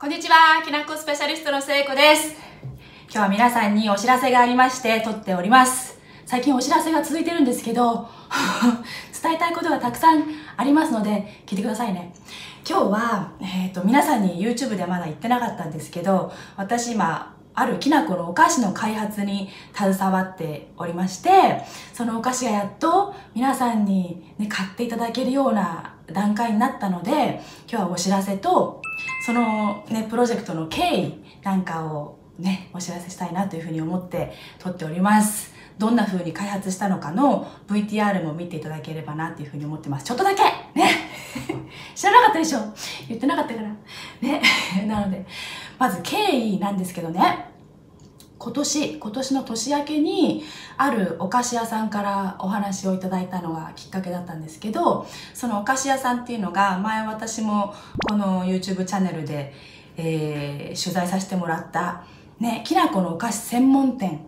こんにちは、きなこスペシャリストの聖子です。今日は皆さんにお知らせがありまして撮っております。最近お知らせが続いてるんですけど、伝えたいことがたくさんありますので、聞いてくださいね。今日は、えっ、と、皆さんに YouTube ではまだ言ってなかったんですけど、私今、あるきな粉のお菓子の開発に携わっておりまして、そのお菓子がやっと皆さんに、ね、買っていただけるような段階になったので、今日はお知らせと、そのね、プロジェクトの経緯なんかをね、お知らせしたいなというふうに思って撮っております。どんな風に開発したのかの VTR も見ていただければなっていうふうに思ってます。ちょっとだけね 知らなかったでしょ言ってなかったから。ね。なので、まず経緯なんですけどね。今年、今年の年明けに、あるお菓子屋さんからお話をいただいたのがきっかけだったんですけど、そのお菓子屋さんっていうのが、前私もこの YouTube チャンネルで、えー取材させてもらった、ね、きなこのお菓子専門店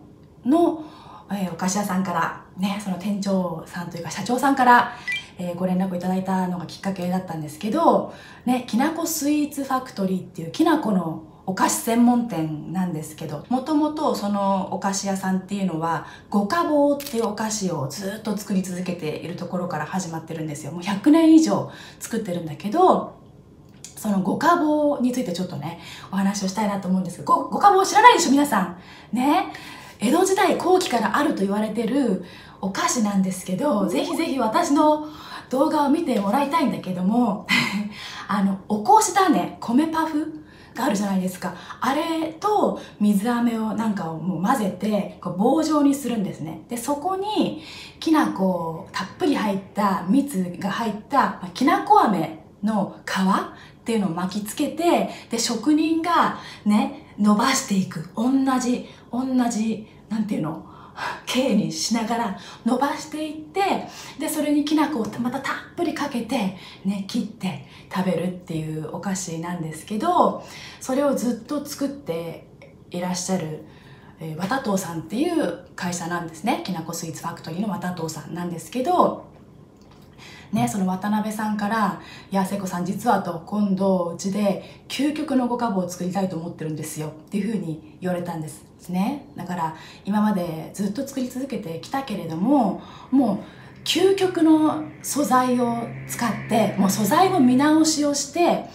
の、えーお菓子屋さんから、ね、その店長さんというか社長さんから、えーご連絡いただいたのがきっかけだったんですけど、ね、きなこスイーツファクトリーっていうきなこのお菓子専門店なんですけど、もともとそのお菓子屋さんっていうのは、五花棒っていうお菓子をずっと作り続けているところから始まってるんですよ。もう100年以上作ってるんだけど、その五花棒についてちょっとね、お話をしたいなと思うんですけど、五花棒知らないでしょ皆さん。ね。江戸時代後期からあると言われてるお菓子なんですけど、ぜひぜひ私の動画を見てもらいたいんだけども、あの、おこし種、米パフがあるじゃないですか。あれと水飴をなんかをもう混ぜて、こう棒状にするんですね。で、そこにきな粉たっぷり入った蜜が入った、きなこ飴の皮っていうのを巻きつけて、で、職人がね、伸ばしていく。同じ、同じ、なんていうの？形にしながら伸ばしていって、で、それにきな粉をまたたっぷりかけて、ね、切って食べるっていうお菓子なんですけど、それをずっと作っていらっしゃる、えー、渡藤さんっていう会社なんですね。きな粉スイーツファクトリーの渡藤さんなんですけど、ね、その渡辺さんから、いや、聖子さん実はと、今度うちで究極のご家宝を作りたいと思ってるんですよっていうふうに言われたんです。ね。だから、今までずっと作り続けてきたけれども、もう、究極の素材を使って、もう素材の見直しをして、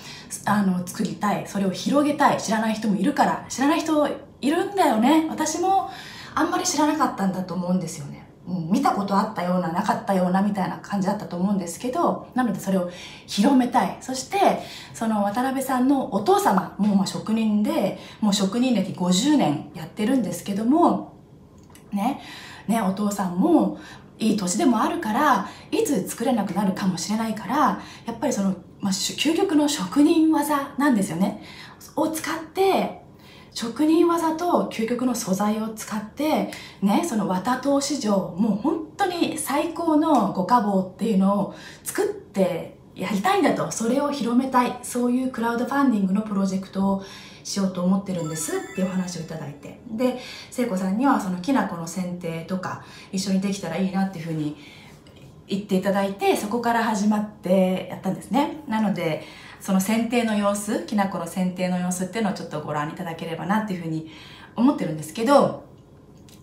あの、作りたい。それを広げたい。知らない人もいるから。知らない人いるんだよね。私もあんまり知らなかったんだと思うんですよね。うん、見たことあったような、なかったようなみたいな感じだったと思うんですけど、なのでそれを広めたい。そして、その渡辺さんのお父様もま職人で、もう職人歴50年やってるんですけども、ね、ね、お父さんもいい年でもあるから、いつ作れなくなるかもしれないから、やっぱりその、まあ、究極の職人技なんですよね。を使って、職人技と究極の素材を使って、ね、その綿通市場、もう本当に最高のご家宝っていうのを作ってやりたいんだと、それを広めたい、そういうクラウドファンディングのプロジェクトをしようと思ってるんですっていうお話をいただいて。で、聖子さんにはそのきな粉の剪定とか一緒にできたらいいなっていうふうに言っていただいて、そこから始まってやったんですね。なので、その剪定の様子、きな粉の剪定の様子っていうのをちょっとご覧いただければなっていうふうに思ってるんですけど、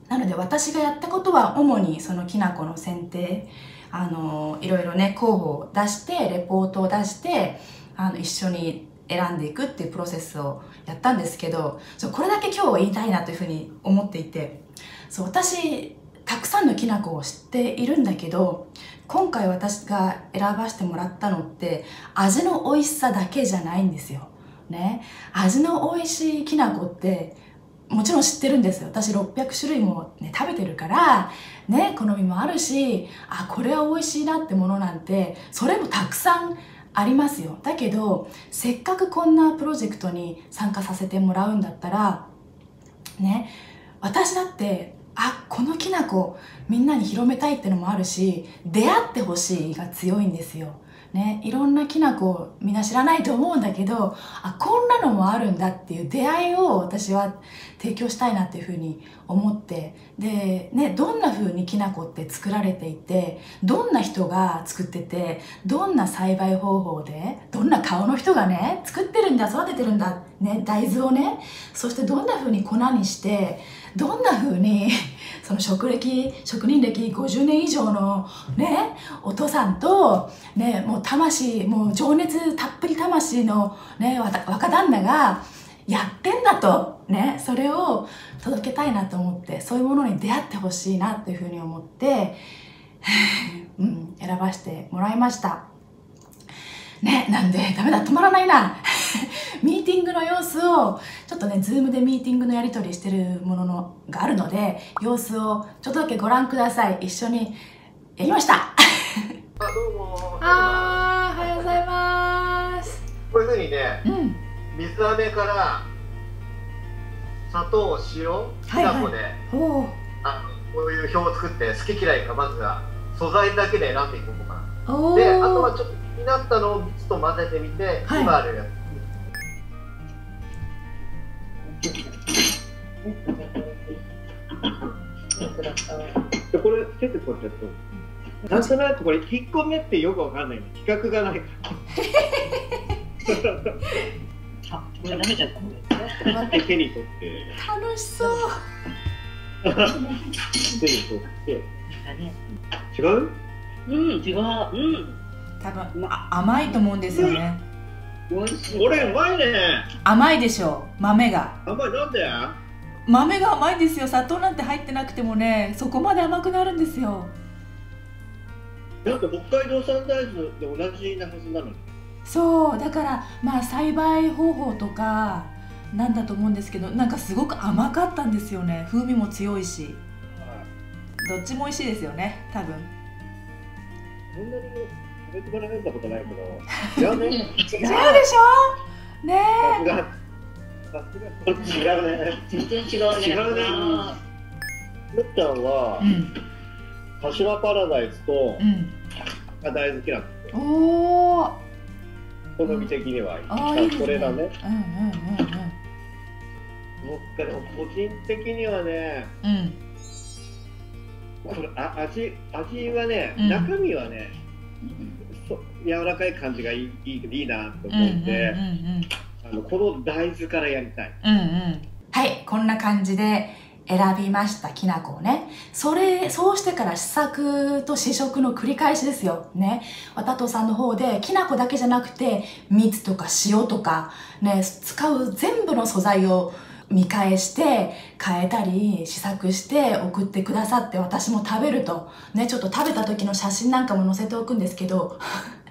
なので私がやったことは主にそのきな粉の剪定、あの、いろいろね、候補を出して、レポートを出して、あの、一緒に選んでいくっていうプロセスをやったんですけど、そうこれだけ今日言いたいなというふうに思っていて、そう、私、たくさんのきな粉を知っているんだけど、今回私が選ばせてもらったのって、味の美味しさだけじゃないんですよ。ね。味の美味しいきな粉って、もちろん知ってるんですよ。私600種類もね、食べてるから、ね、好みもあるし、あ、これは美味しいなってものなんて、それもたくさんありますよ。だけど、せっかくこんなプロジェクトに参加させてもらうんだったら、ね、私だって、あ、このきな粉みんなに広めたいってのもあるし、出会ってほしいが強いんですよ。ね、いろんなきな粉をみんな知らないと思うんだけど、あ、こんなのもあるんだっていう出会いを私は提供したいなっていうふうに思って、で、ね、どんな風にきな粉って作られていて、どんな人が作ってて、どんな栽培方法で、どんな顔の人がね、作ってるんだ、育ててるんだ、ね、大豆をね、そしてどんな風に粉にして、どんな風に その職歴職人歴50年以上のねお父さんとねもう魂もう情熱たっぷり魂のね若旦那がやってんだとねそれを届けたいなと思ってそういうものに出会ってほしいなというふうに思って うん、選ばせてもらいました。ねなんでダメだ止まらないな。ミーティングの様子をちょっとねズームでミーティングのやり取りしてるもののがあるので様子をちょっとだけご覧ください。一緒にやりました。あどうも。あおはようございます。こういうふうにね、うん、水飴から砂糖塩きな粉で、はいはい、あこういう表を作って好き嫌いかまずは素材だけで選んでいこうかな。であとはちょっと気になったのを3つと混ぜてみて、はい、今あるやつこれ結構ちょっとなんとなくこれ引っ込めってよくわかんないの。企画がないあ、これ舐めちゃったんで手に取って。楽しそう。手に取って。違う？うん、違う。うん。多分、ま、甘いと思うんですよね、うん。これうまいね。甘いでしょ豆が。甘いなんで？豆が甘いんですよ。砂糖なんて入ってなくてもねそこまで甘くなるんですよ。なんか北海道産大豆で同じなはずなのそうだからまあ栽培方法とかなんだと思うんですけどなんかすごく甘かったんですよね。風味も強いし、どっちも美味しいですよね多分。そんなに食べてもらったことないけど。違うね違うでしょ？ねえ違うね。全然違うね。違うね。むっちゃんは、うん、柏パラダイスと、うん、が大好きなんですよ。おお。好み的には、うん、これだね。うんうんうんうん。個人的にはね、うん、これあ味味はね、中身はね、そ柔らかい感じがいいいいいいなと思って。のこの大豆からやりたい。うんうん。はい、こんな感じで選びましたきな粉をね。それ、そうしてから試作と試食の繰り返しですよ。ね。渡戸さんの方できな粉だけじゃなくて蜜とか塩とかね、使う全部の素材を見返して変えたり試作して送ってくださって私も食べるとねちょっと食べた時の写真なんかも載せておくんですけど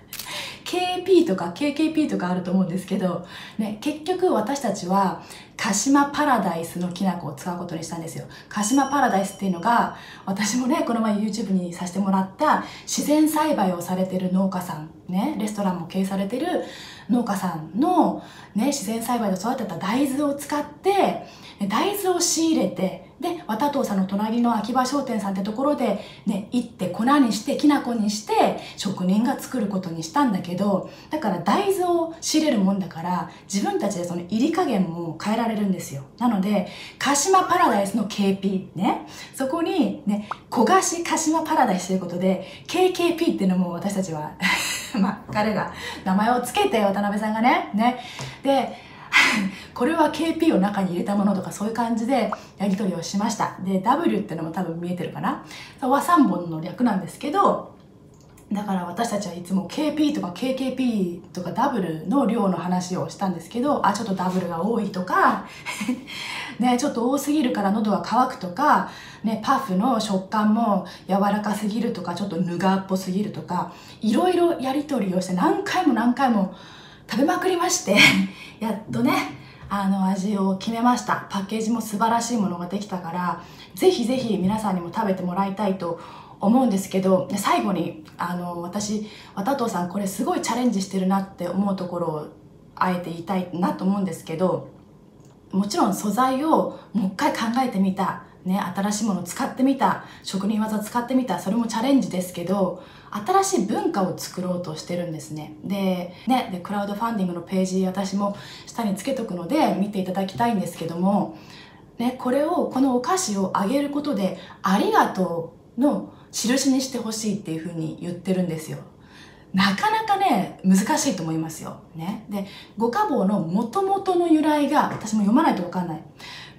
KP とか KKP とかあると思うんですけど、ね、結局私たちは鹿島パラダイスのきな粉を使うことにしたんですよ。鹿島パラダイスっていうのが、私もね、この前 YouTube にさせてもらった自然栽培をされてる農家さん、ね、レストランも経営されてる農家さんの、ね、自然栽培で育てた大豆を使って、大豆を仕入れて、で、渡藤さんの隣の秋葉商店さんってところで、ね、行って粉にして、きな粉にして、職人が作ることにしたんだけど、だから大豆を仕入れるもんだから、自分たちでその入り加減も変えられるんですよ。なので、鹿島パラダイスの KP ね、そこにね、焦がし鹿島パラダイスということで、KKP っていうのも私たちは まあ、彼が名前を付けて、渡辺さんがね、ね。で、これは KP を中に入れたものとかそういう感じでやり取りをしました。で、W ってのも多分見えてるかな和3本の略なんですけど、だから私たちはいつも KP とか KKP とかダブルの量の話をしたんですけど、あ、ちょっとダブルが多いとか、ね、ちょっと多すぎるから喉が渇くとか、ね、パフの食感も柔らかすぎるとか、ちょっとヌガっぽすぎるとか、いろいろやり取りをして何回も何回も食べまくりまして やっとねあの味を決めました。パッケージも素晴らしいものができたからぜひぜひ皆さんにも食べてもらいたいと思うんですけど最後にあの私渡藤さんこれすごいチャレンジしてるなって思うところをあえて言いたいなと思うんですけどもちろん素材をもう一回考えてみた。ね、新しいものを使ってみた、職人技を使ってみた、それもチャレンジですけど、新しい文化を作ろうとしてるんですね。で、ね、で、クラウドファンディングのページ、私も下につけとくので、見ていただきたいんですけども、ね、これを、このお菓子をあげることで、ありがとうの印にしてほしいっていうふうに言ってるんですよ。なかなかね、難しいと思いますよ。ね。で、五家宝の元々の由来が、私も読まないとわかんない。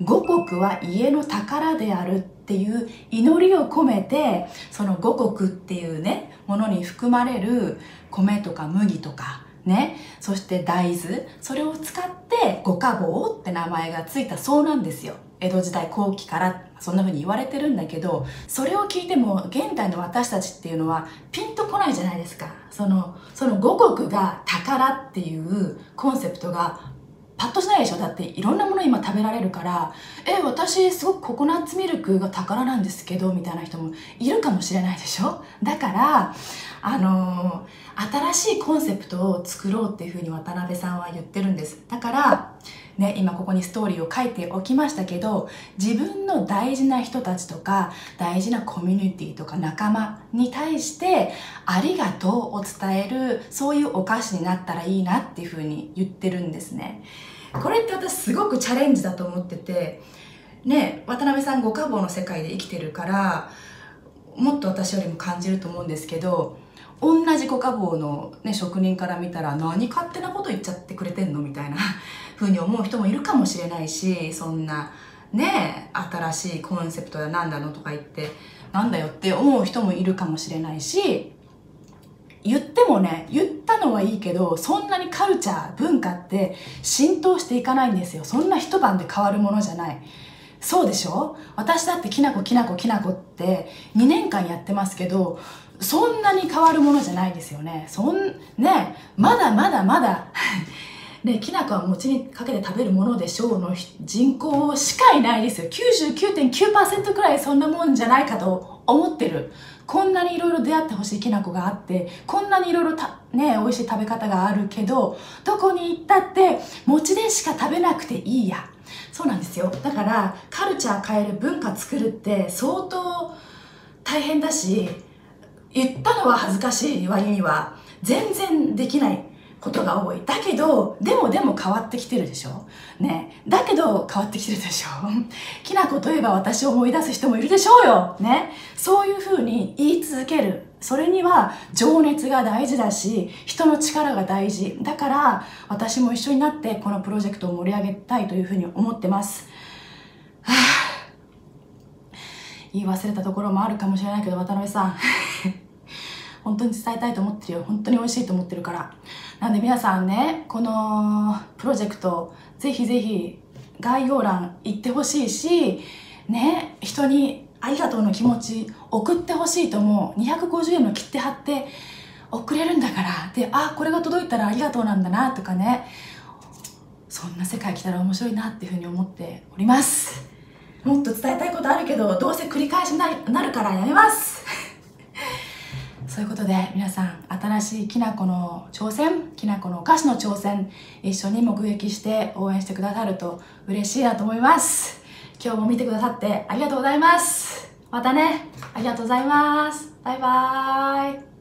五穀は家の宝であるっていう祈りを込めて、その五穀っていうね、ものに含まれる米とか麦とか、ね、そして大豆、それを使って五家宝って名前がついたそうなんですよ。江戸時代後期からそんな風に言われてるんだけど、それを聞いても現代の私たちっていうのはピンとこないじゃないですか。その、その五穀が宝っていうコンセプトがパッとしないでしょ。だっていろんなもの今食べられるからえ私すごくココナッツミルクが宝なんですけどみたいな人もいるかもしれないでしょ。だからあのー、新しいコンセプトを作ろうっていうふうに渡辺さんは言ってるんです。だからね、今ここにストーリーを書いておきましたけど自分の大事な人たちとか大事なコミュニティとか仲間に対してありがとうを伝えるそういうお菓子になったらいいなっていうふうに言ってるんですね。これって私すごくチャレンジだと思っててね渡辺さんご家宝の世界で生きてるからもっと私よりも感じると思うんですけど同じご家宝の、ね、職人から見たら何勝手なこと言っちゃってくれてんのみたいな ふうに思う人もいるかもしれないしそんなね新しいコンセプトは何なのとか言ってなんだよって思う人もいるかもしれないし言ってもね言ったのはいいけどそんなにカルチャー文化って浸透していかないんですよ。そんな一晩で変わるものじゃない。そうでしょ？私だってきなこきなこきなこって2年間やってますけどそんなに変わるものじゃないですよねそんねまだまだまだ ね、きな粉は餅にかけて食べるものでしょうの人口しかいないですよ。99.9%くらいそんなもんじゃないかと思ってる。こんなにいろいろ出会ってほしいきな粉があって、こんなにいろいろね、美味しい食べ方があるけど、どこに行ったって餅でしか食べなくていいや。そうなんですよ。だから、カルチャー変える文化作るって相当大変だし、言ったのは恥ずかしい割には全然できない。ことが多い。だけど、でもでも変わってきてるでしょ？ね。だけど変わってきてるでしょ？きなこといえば私を思い出す人もいるでしょうよね。そういうふうに言い続ける。それには情熱が大事だし、人の力が大事。だから私も一緒になってこのプロジェクトを盛り上げたいというふうに思ってます。はあ、言い忘れたところもあるかもしれないけど、渡辺さん。本当に伝えたいと思ってるよ。本当に美味しいと思ってるから。なんで皆さんね、このプロジェクト、ぜひぜひ概要欄行ってほしいし、ね、人にありがとうの気持ち送ってほしいと思う。250円の切手貼って送れるんだから。で、あ、これが届いたらありがとうなんだなとかね。そんな世界来たら面白いなっていうふうに思っております。もっと伝えたいことあるけど、どうせ繰り返しになるからやめます。そういうことで皆さん新しいきな粉の挑戦きな粉のお菓子の挑戦一緒に目撃して応援してくださると嬉しいなと思います。今日も見てくださってありがとうございます。またね。ありがとうございます。バイバーイ。